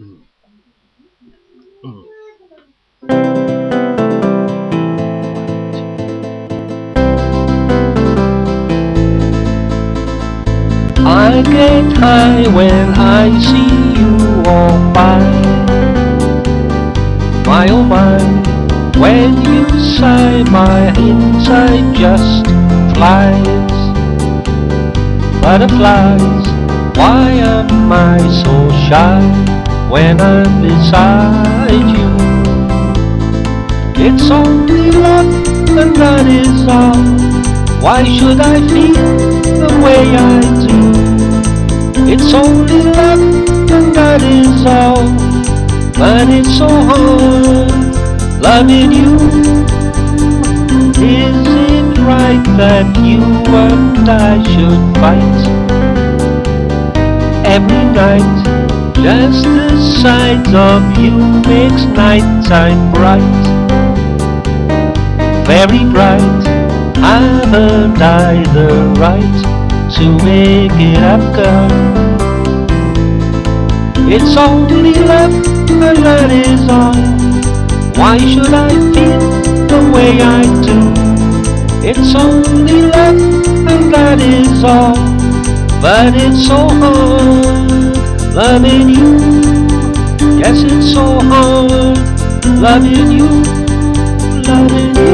Mm. I get high when I see you walk by. My oh my, when you sigh, my inside just flies. Butterflies, why am I so shy when I'm beside you? It's only love and that is all. Why should I feel the way I do? It's only love and that is all. But it's so hard loving you. Is it right that you and I should fight every night? Just the sight of you makes nighttime bright, very bright. Haven't I the right to make it up, girl? It's only love, and that is all. Why should I feel the way I do? It's only love, and that is all. But it's so hard loving you. Yes, it's so hard loving you, loving you.